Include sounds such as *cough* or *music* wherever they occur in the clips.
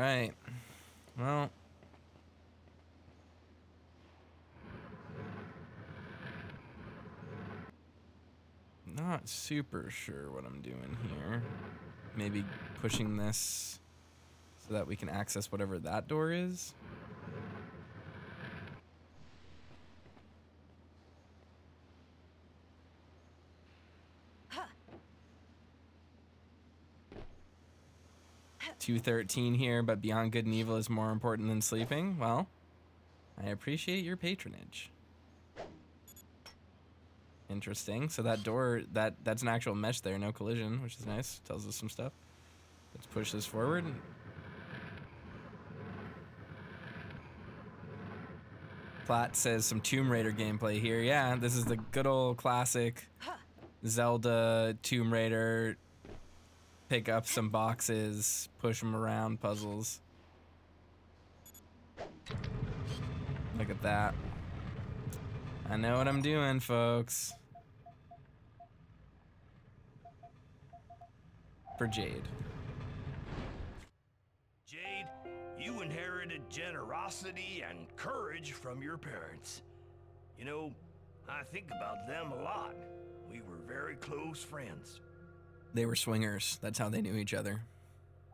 right. Well. Not super sure what I'm doing here. Maybe pushing this so that we can access whatever that door is. Two thirteen here, but beyond good and evil is more important than sleeping. Well, I appreciate your patronage. Interesting. So that door, that that's an actual mesh there, no collision, which is nice. Tells us some stuff. Let's push this forward. Platt says some Tomb Raider gameplay here. Yeah, this is the good old classic Zelda Tomb Raider. Pick up some boxes, push them around puzzles. Look at that. I know what I'm doing, folks. For Jade. Jade, you inherited generosity and courage from your parents. You know, I think about them a lot. We were very close friends. They were swingers. That's how they knew each other.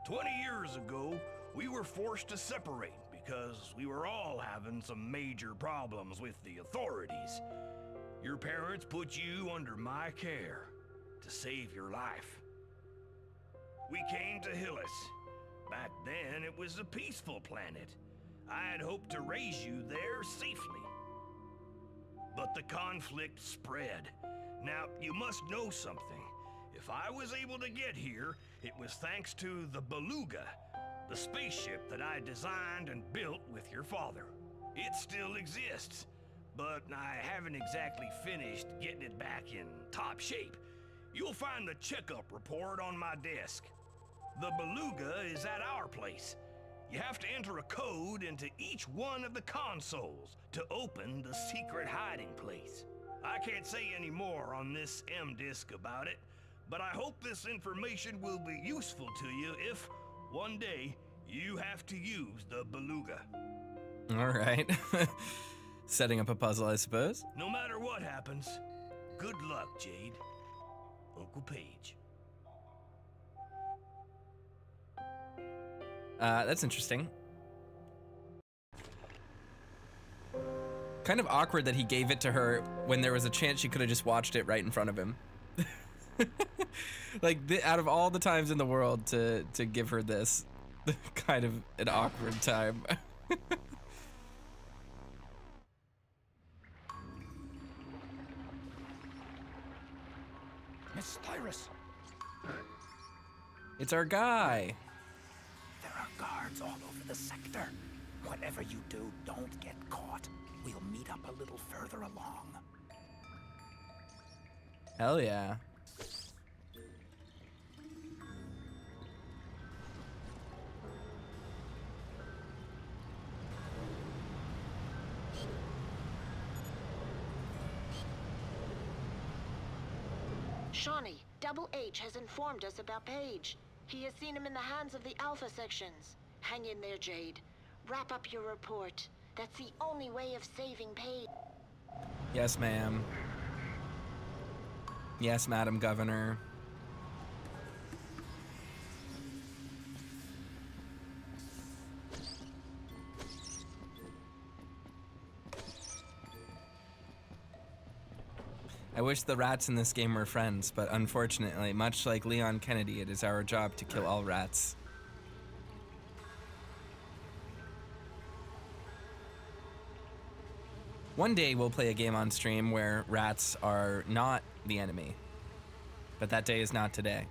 20 years ago, we were forced to separate because we were all having some major problems with the authorities. Your parents put you under my care to save your life. We came to Hillys. Back then, it was a peaceful planet. I had hoped to raise you there safely. But the conflict spread. Now, you must know something. If I was able to get here, it was thanks to the Beluga, the spaceship that I designed and built with your father. It still exists, but I haven't exactly finished getting it back in top shape. You'll find the checkup report on my desk. The Beluga is at our place. You have to enter a code into each one of the consoles to open the secret hiding place. I can't say any more on this M-Disk about it, but I hope this information will be useful to you if, one day, you have to use the Beluga. All right. *laughs* Setting up a puzzle, I suppose. No matter what happens, good luck, Jade. Uncle Pey'j. Uh, that's interesting. Kind of awkward that he gave it to her when there was a chance she could have just watched it right in front of him. *laughs* like the, out of all the times in the world to to give her this, *laughs* kind of an awkward time. *laughs* Miss Tyrus, it's our guy. there are guards all over the sector. Whatever you do, don't get caught. We'll meet up a little further along. Hell yeah. Shawnee, Double H has informed us about Pey'j. He has seen him in the hands of the Alpha sections. Hang in there, Jade. Wrap up your report. That's the only way of saving Pey'j. Yes, ma'am. Yes, Madam Governor. I wish the rats in this game were friends, but unfortunately, much like Leon Kennedy, it is our job to kill all rats. One day we'll play a game on stream where rats are not the enemy. But that day is not today.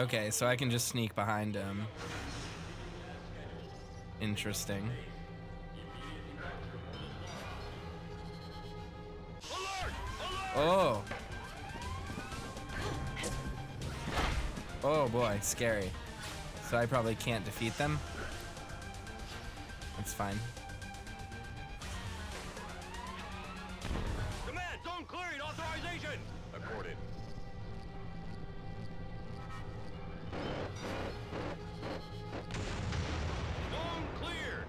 Okay, so I can just sneak behind him. Interesting. Oh, Oh boy, scary. So I probably can't defeat them. That's fine. Command, zone cleared. Authorization. Accorded. Zone cleared.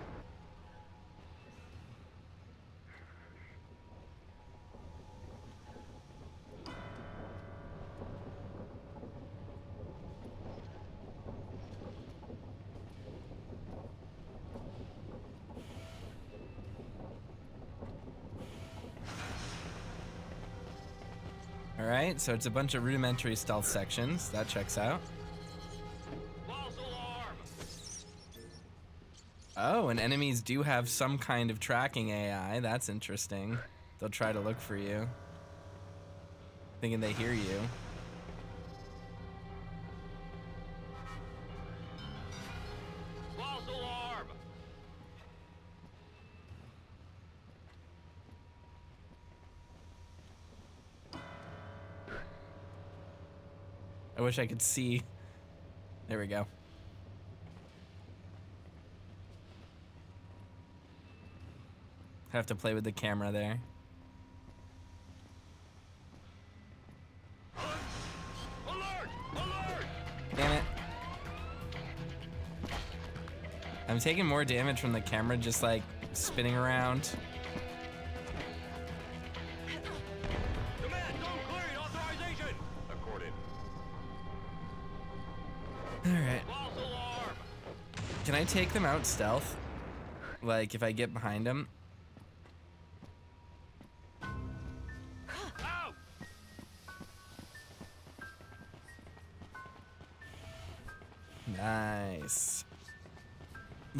All right, so it's a bunch of rudimentary stealth sections. That checks out. And enemies do have some kind of tracking AI. That's interesting. They'll try to look for you, thinking they hear you. False alarm. I wish I could see. There we go. Have to play with the camera there. Damn it. I'm taking more damage from the camera just like spinning around. Alright. Can I take them out stealth? Like if I get behind them?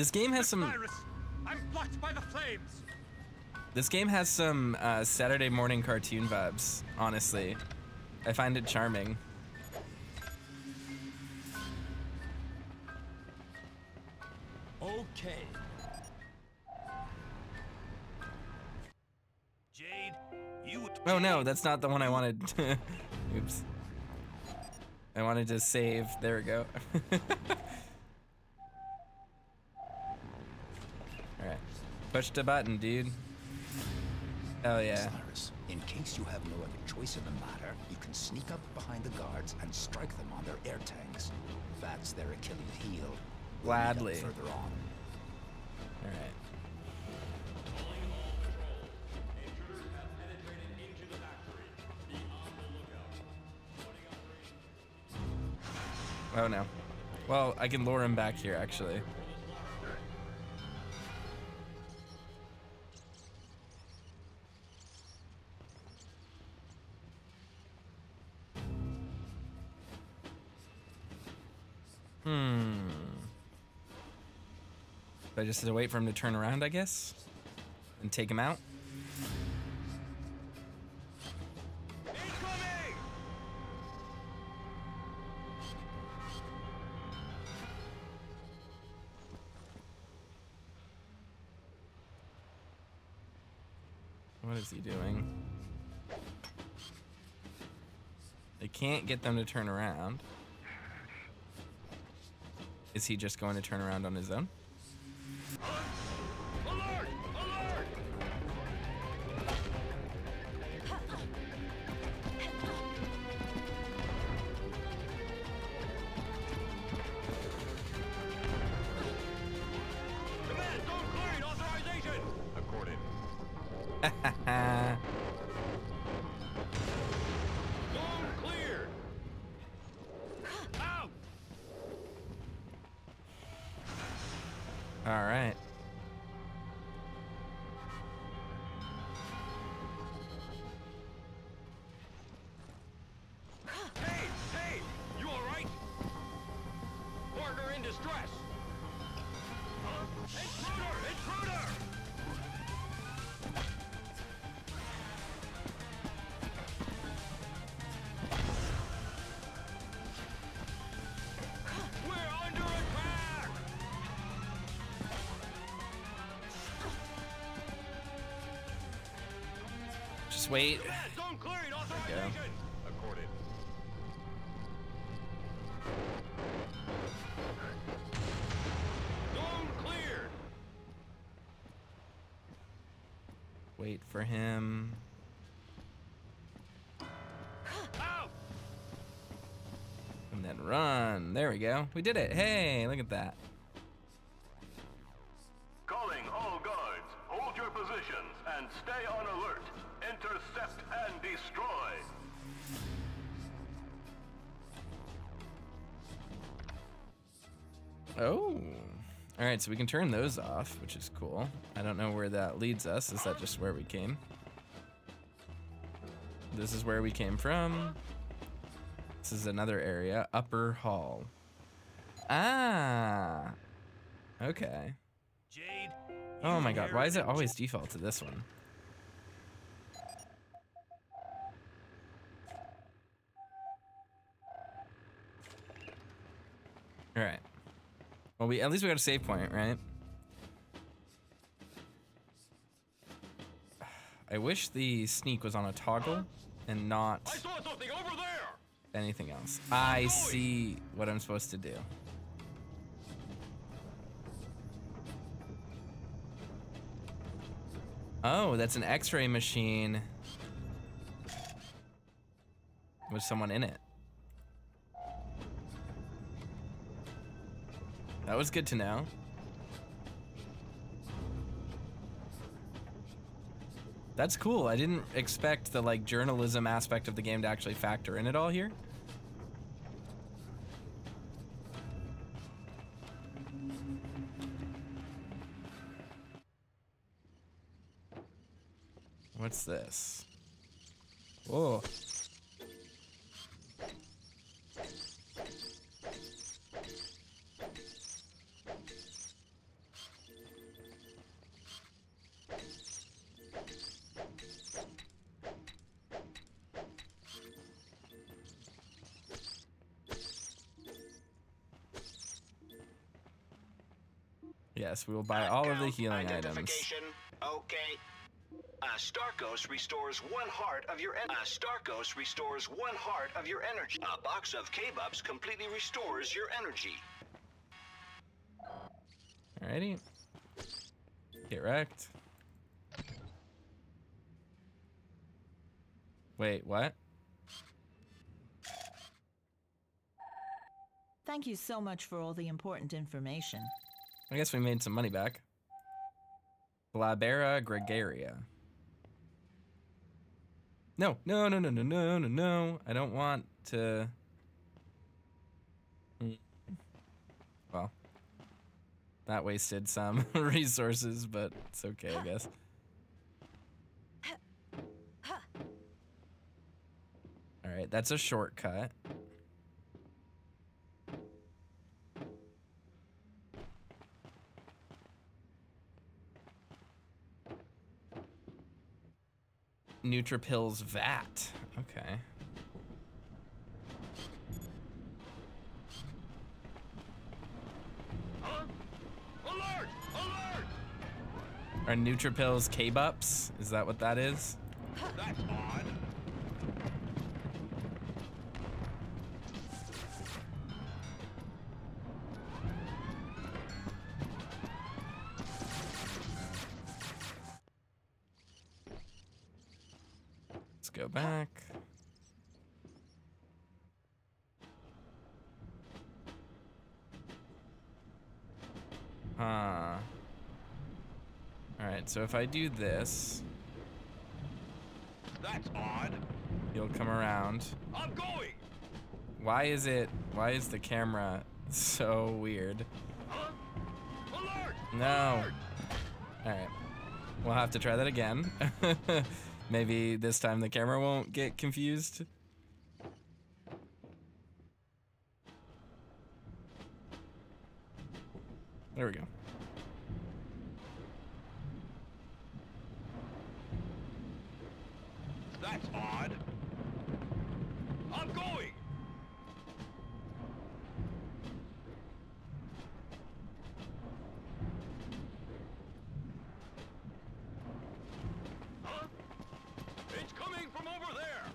This game has some I'm blocked by the flames! this game has some uh, Saturday morning cartoon vibes, honestly. I find it charming. Okay. Jade, you. Oh no, that's not the one I wanted. *laughs* Oops. I wanted to save. There we go. *laughs* Alright. Push the button, dude. Oh yeah. Cyrus, in case you have no other choice in the matter, you can sneak up behind the guards and strike them on their air tanks. That's their Achilles heel. We'll Gladly. Further on. Alright. Oh no. Well, I can lure him back here actually. I just have to wait for him to turn around, I guess, and take him out. What is he doing? They can't get them to turn around. Is he just going to turn around on his own? Ha *laughs* ha. Just wait. Wait for him. And then run. There we go. We did it. Hey, look at that. Calling all guards. Hold your positions and stay on Oh. All right, so we can turn those off, which is cool. I don't know where that leads us. Is that just where we came? This is where we came from. This is another area, upper hall. Ah. Okay. Jade. Oh my god, why is it always default to this one? All right. Well, we at least we got a save point, right? I wish the sneak was on a toggle and not I saw something over there. anything else. I see what I'm supposed to do. Oh, that's an x-ray machine with someone in it. That was good to know. That's cool. I didn't expect the like journalism aspect of the game to actually factor in at all here. What's this? Whoa. We will buy all of the healing items. Okay. Uh, Starkos restores one heart of your energy. Uh, Starkos restores one heart of your energy. A box of K-Bups completely restores your energy. Alrighty. Get wrecked. Wait, what? Thank you so much for all the important information. I guess we made some money back. Glabera gregaria. No, no, no, no, no, no, no, no. I don't want to. Well, that wasted some *laughs* resources, but it's okay, I guess. All right, that's a shortcut. Nutripills vat. Okay. Alert! Alert! Are Nutripills K-Bups? Is that what that is? That's odd. If I do this, That's odd. you'll come around. I'm going. Why is it, why is the camera *laughs* so weird? Huh? Alert! No. Alright. We'll have to try that again. *laughs* Maybe this time the camera won't get confused. There we go. That's odd. I'm going. Huh? It's coming from over there.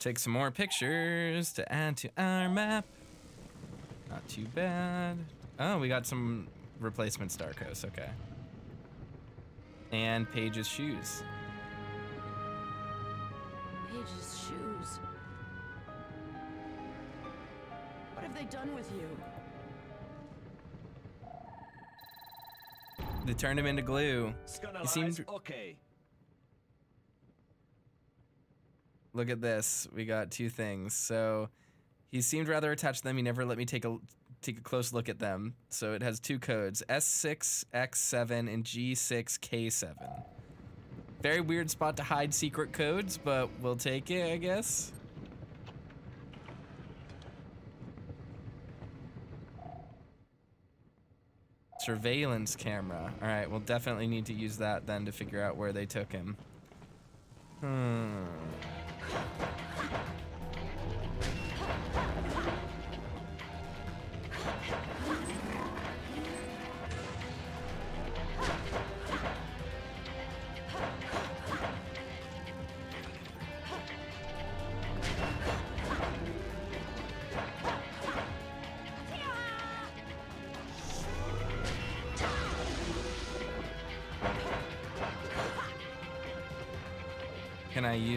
Take some more pictures to add to our map. Not too bad. Oh, we got some replacement Starkos. Okay. And Pey'j's shoes. Pey'j's shoes. What have they done with you? They turned him into glue. He seemed. okay. Look at this. We got two things. So he seemed rather attached to them. He never let me take a take a close look at them. So it has two codes: S6X7 and G6K7. Very weird spot to hide secret codes, but we'll take it, I guess. Surveillance camera. All right, we'll definitely need to use that then to figure out where they took him. Hmm.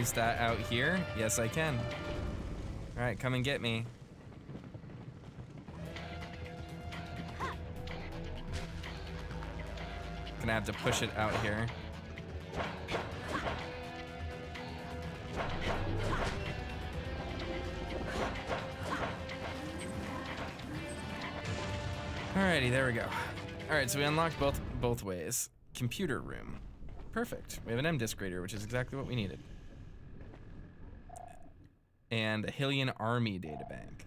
Use that out here? Yes, I can. All right, come and get me. Gonna have to push it out here. Alrighty, there we go. Alright, so we unlocked both both ways. Computer room. Perfect. We have an M-Disk reader, which is exactly what we needed. And a Hillyan Army databank.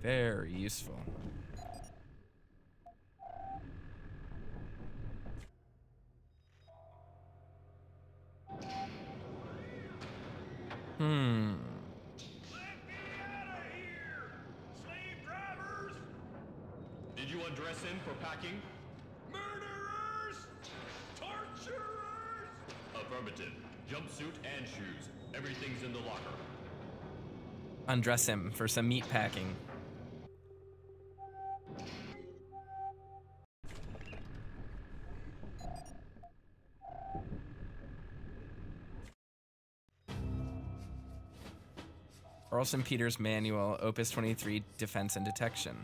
Very useful. Hmm. Undress him for some meat packing. Orlson Peters Manual, Opus 23, Defense and Detection.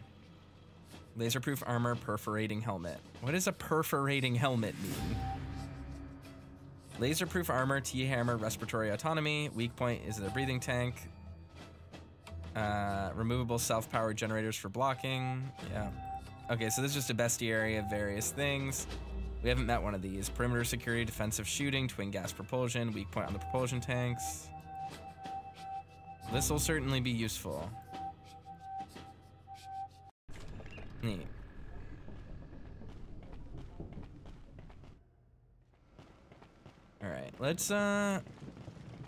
Laserproof armor, perforating helmet. What does a perforating helmet mean? Laserproof armor, T-hammer, respiratory autonomy. Weak point is the breathing tank. Uh, removable self-powered generators for blocking. Yeah. Okay, so this is just a bestiary of various things. We haven't met one of these. Perimeter security, defensive shooting, twin gas propulsion, weak point on the propulsion tanks. This will certainly be useful. Neat. All right, let's uh,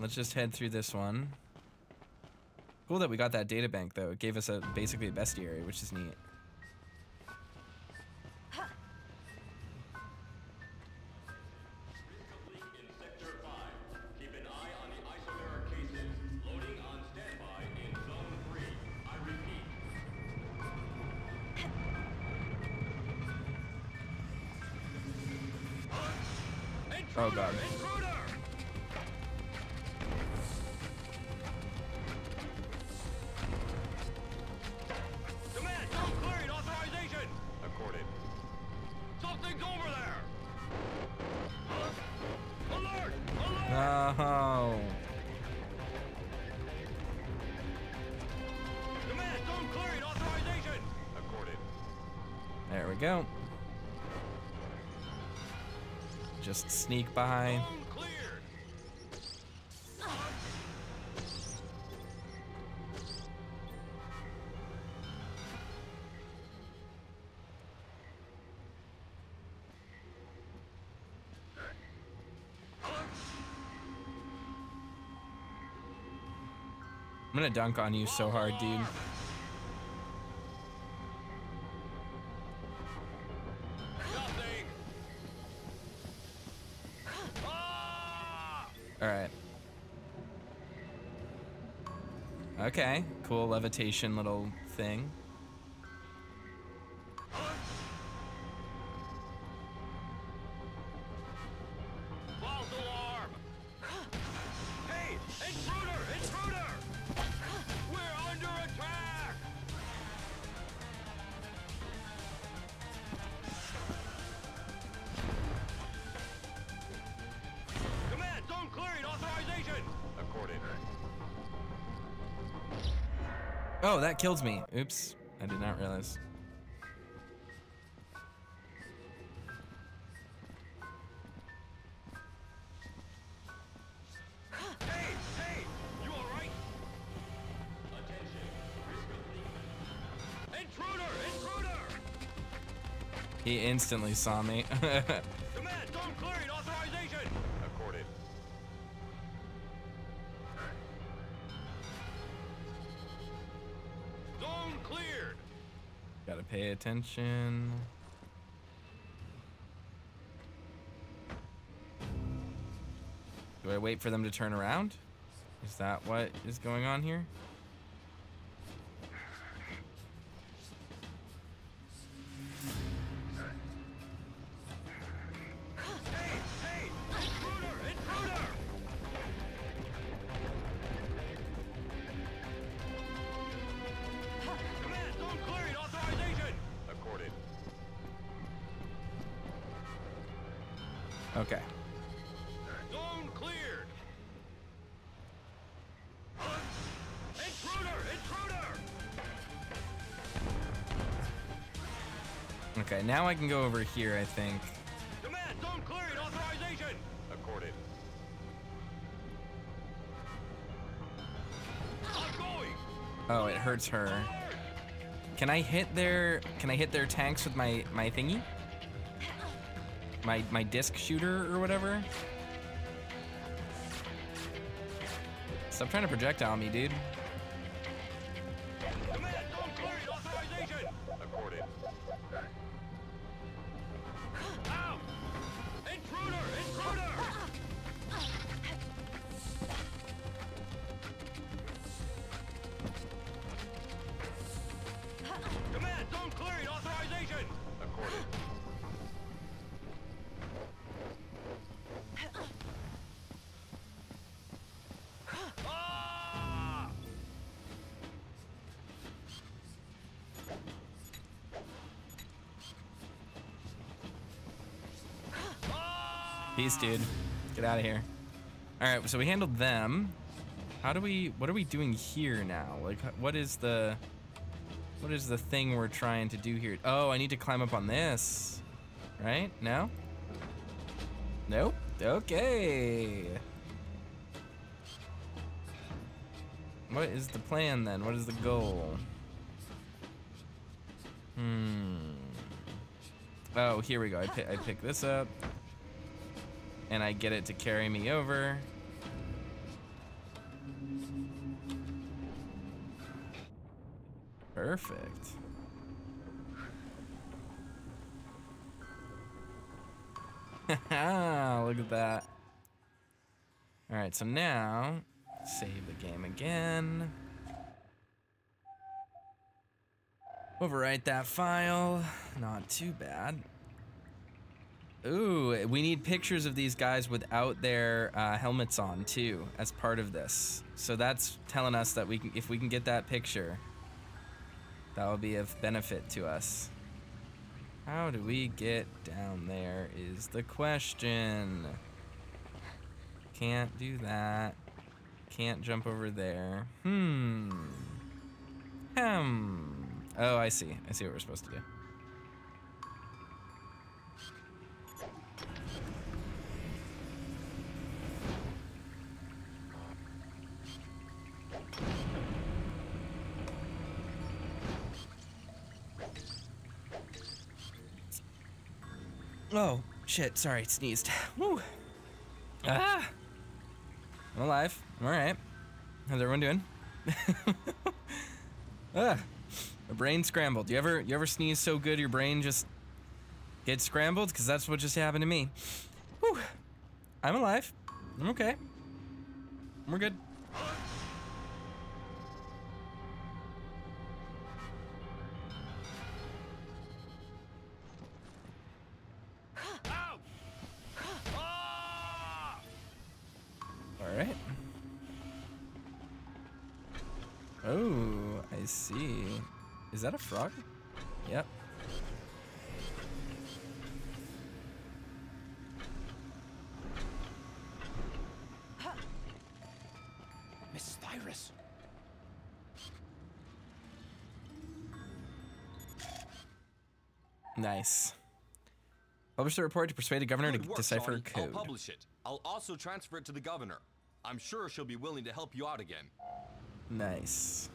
let's just head through this one. Cool that we got that data bank though. It gave us a basically a bestiary, which is neat. Go. Just sneak by. I'm gonna dunk on you so hard, dude. Okay, cool levitation little thing. Oh, that kills me. Oops. I did not realize. He instantly saw me. *laughs* pay attention. Do I wait for them to turn around? Is that what is going on here? Okay, now I can go over here, I think. Command, zone clearing, authorization! Accorded. Oh, it hurts her. Can I hit their can I hit their tanks with my my thingy? My my disc shooter or whatever? Stop trying to projectile me, dude. Peace, dude. Get out of here. All right, so we handled them. How do we? What are we doing here now? Like, what is the? What is the thing we're trying to do here? Oh, I need to climb up on this. Right? No? Nope. Okay. What is the plan then? What is the goal? Hmm. Oh, here we go. I, pi- I pick this up. And I get it to carry me over. Perfect. *laughs* Ah, look at that. All right, so now save the game again. Overwrite that file. Not too bad. Ooh, we need pictures of these guys without their uh, helmets on too, as part of this. So that's telling us that we can, if we can get that picture, that will be of benefit to us. How do we get down there is the question. Can't do that. Can't jump over there. Hmm. Hmm. Oh, I see. I see what we're supposed to do. Oh, shit. Sorry, sneezed. Woo. Ah. I'm alive. I'm alright. How's everyone doing? *laughs* ah. My brain scrambled. You ever you ever sneeze so good your brain just gets scrambled? Because that's what just happened to me. Whew. I'm alive. I'm okay. We're good. frog? Yep. Miss Cyrus. Nice. Publish the report to persuade the governor Good to work, decipher Johnny. code. I'll publish it. I'll also transfer it to the governor. I'm sure she'll be willing to help you out again. Nice.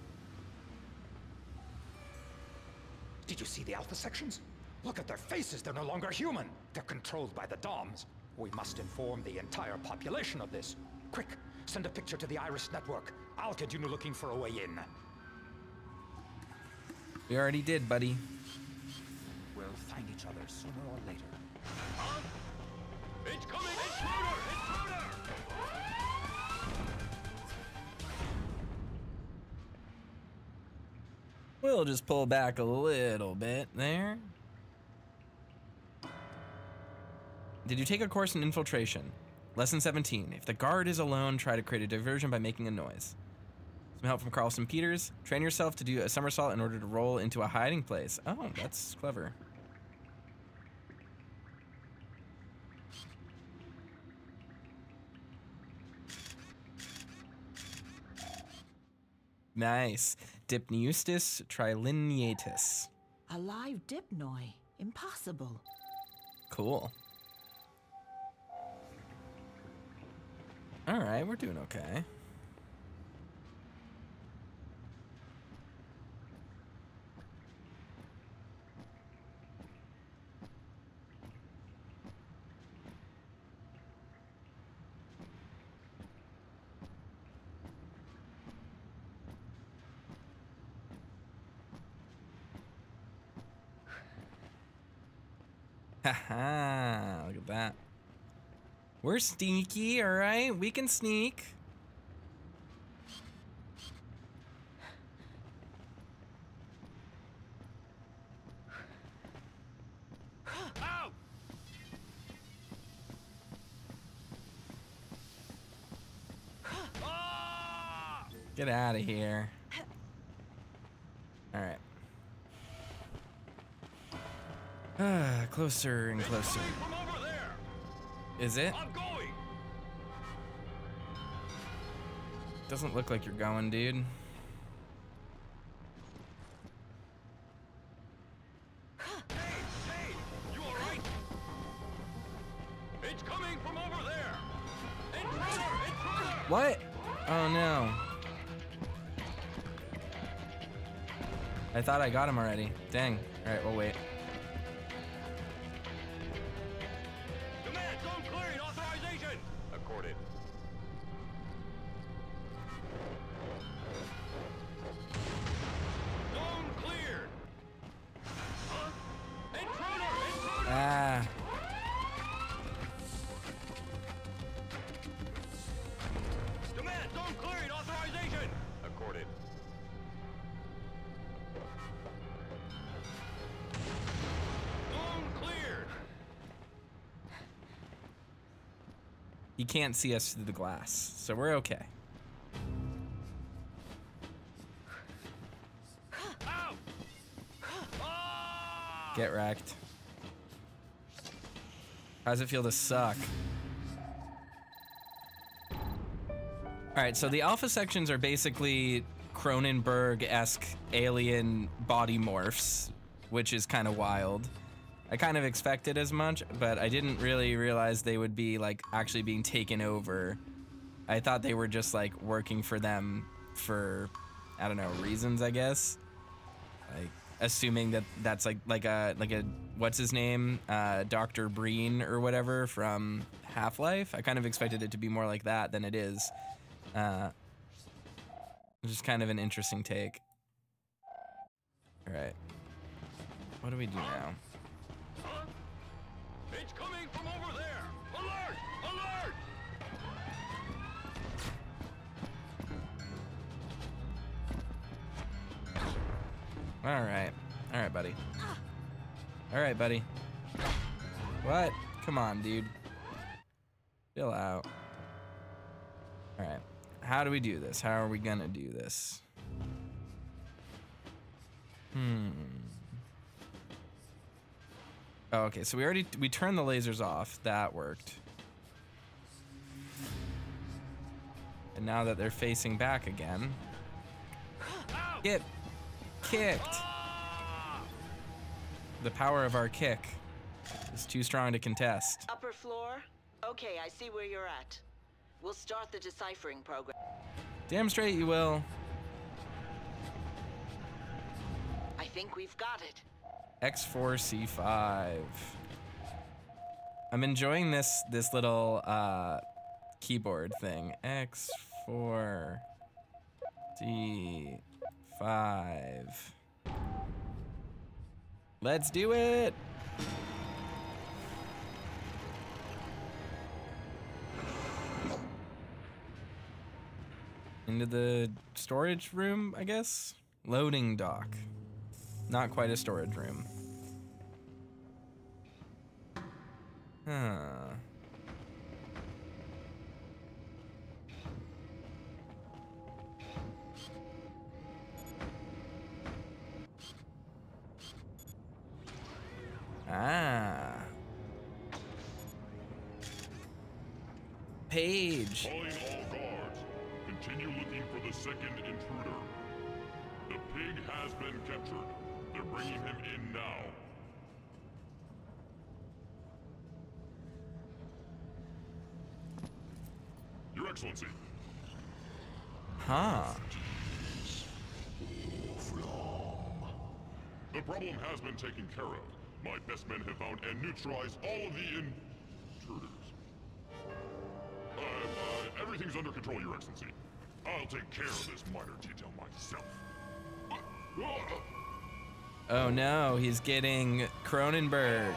Did you see the Alpha sections? Look at their faces, they're no longer human. They're controlled by the DomZ. We must inform the entire population of this. Quick, send a picture to the Iris network. I'll get you looking for a way in. We already did, buddy. We'll find each other sooner or later. It's coming! Intruder! Intruder! We'll just pull back a little bit there. Did you take a course in infiltration? Lesson 17. If the guard is alone, try to create a diversion by making a noise. Some help from Carlson Peters. Train yourself to do a somersault in order to roll into a hiding place. Oh, that's clever. Nice. Dipneustis trilineatus. A live dipnoi. Impossible. Cool. All right, we're doing okay. Haha, look at that. We're sneaky, all right? We can sneak. Get out of here. Closer and closer. Coming from over there! Is it? I'm going! Doesn't look like you're going, dude. Hey, hey! You alright? It's coming from over there! Intruder! Intruder! What? Oh no. I thought I got him already. Dang. All right, we'll wait. Can't see us through the glass, so we're okay. Get wrecked. How's it feel to suck? All right, so the alpha sections are basically Cronenberg-esque alien body morphs, which is kind of wild. I kind of expected as much, but I didn't really realize they would be like actually being taken over. I thought they were just like working for them for I don't know, reasons, I guess. Like assuming that that's like like a like a what's his name? Uh Dr. Breen or whatever from Half-Life. I kind of expected it to be more like that than it is. Uh just kind of an interesting take. All right. What do we do now? All right. All right, buddy. All right, buddy. What? Come on, dude. Chill out. All right. How do we do this? How are we gonna do this? Hmm. Oh, okay. So we already we turned the lasers off. That worked. And now that they're facing back again, get kicked. the power of our kick is too strong to contest. Upper floor? Okay, I see where you're at. We'll start the deciphering program. Damn straight you will. I think we've got it. X4C5. I'm enjoying this this little uh, keyboard thing. X4 C5. Let's do it. Into the storage room, I guess? Loading dock. Not quite a storage room. Huh. Ah. Page. Calling all guards. Continue looking for the second intruder. The pig has been captured. They're bringing him in now. Your Excellency. Huh. The problem has been taken care of. My best men have found and neutralized all of the intruders. Uh, uh, everything's under control, Your Excellency. I'll take care of this minor detail myself. Uh, uh, Oh no, he's getting Cronenberg.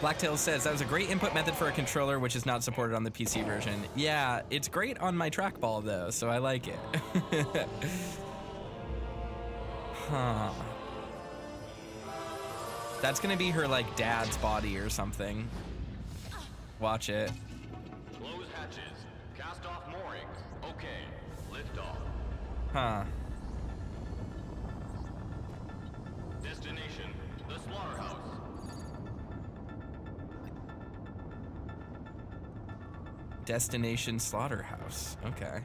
Blacktail says that was a great input method for a controller, which is not supported on the PC version. Yeah, it's great on my trackball though, so I like it. *laughs* huh. That's gonna be her like dad's body or something. Watch it. Close hatches. Cast off moorings. Okay. Lift off. Huh. Destination, the slaughterhouse. Destination Slaughterhouse. Okay.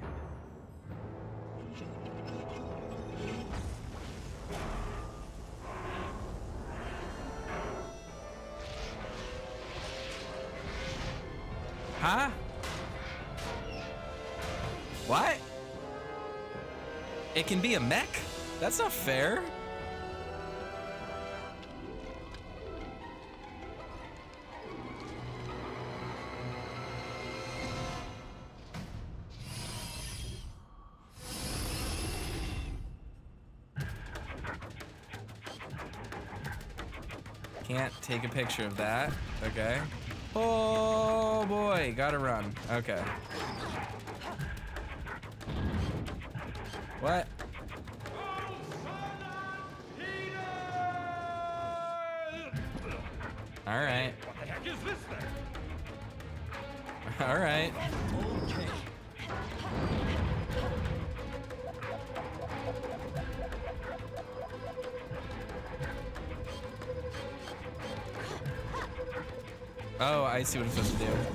It can be a mech? That's not fair. Can't take a picture of that. Okay. Oh boy, gotta run. Okay. What? I see what I'm supposed to do.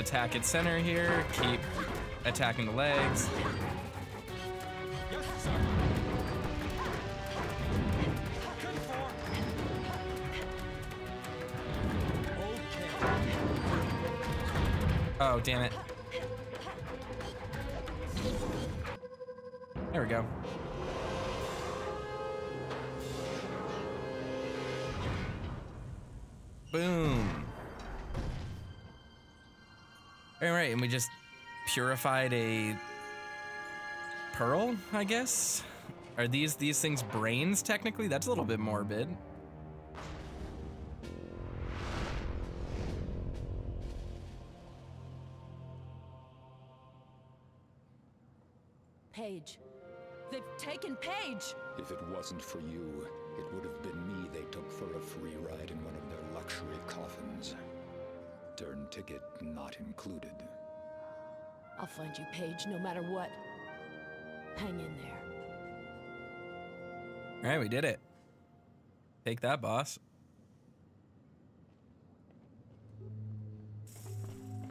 Attack its center here. Keep attacking the legs. Oh, damn it. There we go. All right, and we just purified a pearl, I guess. Are these these things brains technically? That's a little bit morbid. Take that, boss.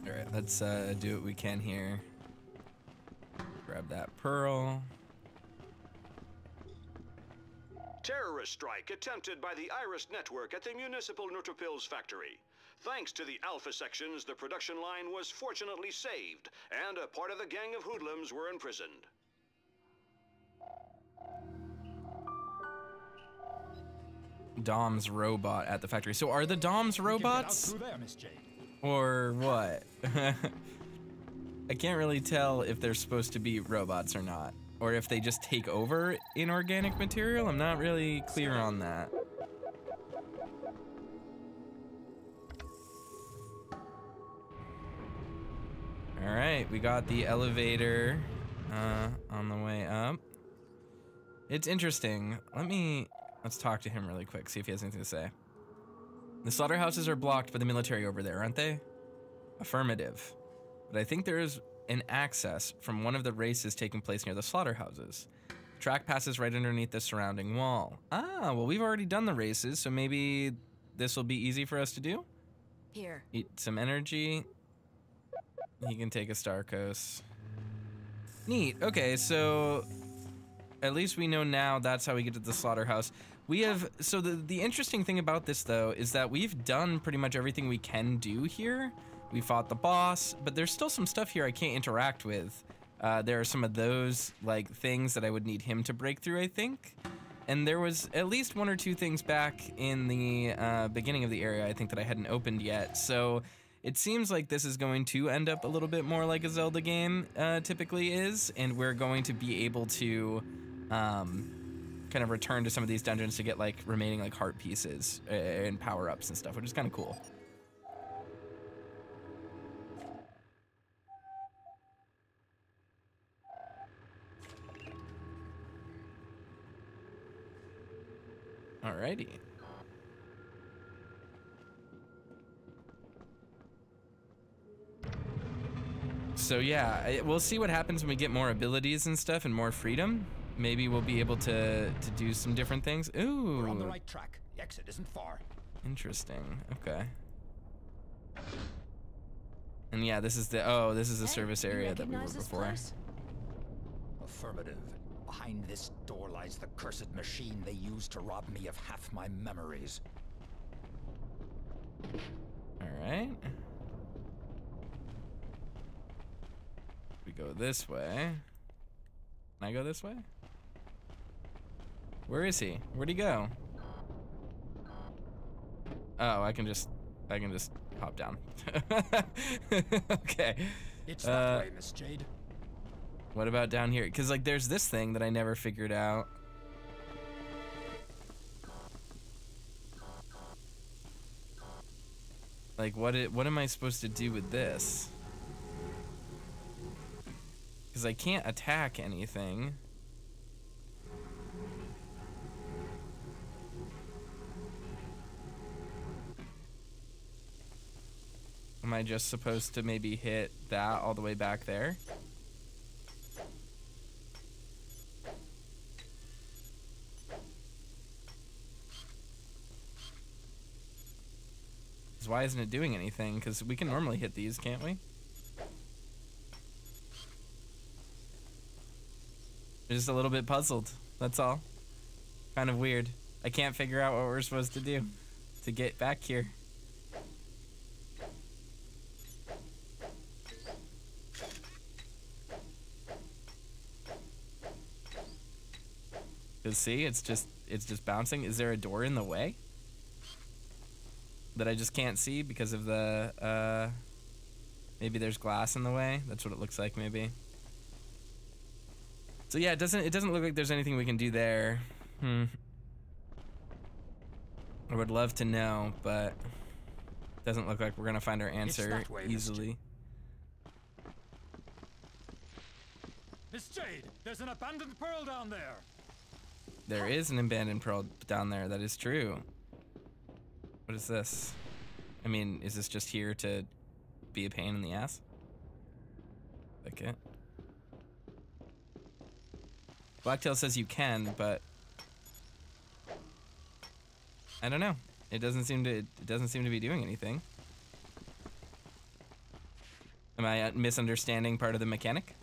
All right, let's uh, do what we can here. Grab that pearl. Terrorist strike attempted by the Iris Network at the Municipal Nutripills factory. Thanks to the Alpha sections, the production line was fortunately saved, and a part of the gang of hoodlums were imprisoned. DomZ robot at the factory. So are the DomZ robots? There, Or what? *laughs* I can't really tell if they're supposed to be robots or not. Or if they just take over inorganic material. I'm not really clear on that. All right, we got the elevator uh, on the way up. It's interesting. Let me let's talk to him really quick, see if he has anything to say. The slaughterhouses are blocked by the military over there, aren't they? Affirmative. But I think there is an access from one of the races taking place near the slaughterhouses. The Track passes right underneath the surrounding wall. Ah, well, we've already done the races, so maybe this will be easy for us to do? Here. Eat some energy. He can take a Starkos. Neat. Okay, so at least we know now that's how we get to the slaughterhouse. We have so the the interesting thing about this though is that we've done pretty much everything we can do here. We fought the boss, but there's still some stuff here I can't interact with. Uh, there are some of those like things that I would need him to break through, I think. And there was at least one or two things back in the uh, beginning of the area I think that I hadn't opened yet. So it seems like this is going to end up a little bit more like a Zelda game uh, typically is, and we're going to be able to um, kind of return to some of these dungeons to get like remaining like heart pieces and power ups and stuff, which is kind of cool. Alrighty. So yeah, we'll see what happens when we get more abilities and stuff and more freedom. Maybe we'll be able to to do some different things. Ooh, We're on the right track. The exit isn't far. interesting. Okay. And yeah, this is the oh, this is the Hey, service area that we were before. Affirmative. Behind this door lies the cursed machine they used to rob me of half my memories. All right. We go this way. Can I go this way? Where is he? Where'd he go? Oh, I can just, I can just hop down. *laughs* okay. It's that Uh, way, Miss Jade. What about down here? Cause like there's this thing that I never figured out. Like what it, what am I supposed to do with this? Cause I can't attack anything. I just supposed to maybe hit that all the way back there? Why isn't it doing anything? Because we can normally hit these, can't we? I'm just a little bit puzzled. That's all. Kind of weird. I can't figure out what we're supposed to do to get back here. See, it's just it's just bouncing. Is there a door in the way? That I just can't see because of the uh maybe there's glass in the way. That's what it looks like maybe. So yeah, it doesn't it doesn't look like there's anything we can do there. Hmm. I would love to know, but doesn't look like we're gonna find our answer way, easily. Miss Jade, there's an abandoned pearl down there. There is an abandoned pearl down there. That is true. What is this? I mean, is this just here to be a pain in the ass? Like it? Blacktail says you can, but I don't know. It doesn't seem to. It doesn't seem to be doing anything. Am I misunderstanding part of the mechanic?